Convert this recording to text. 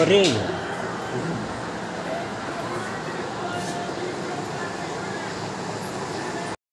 orelha.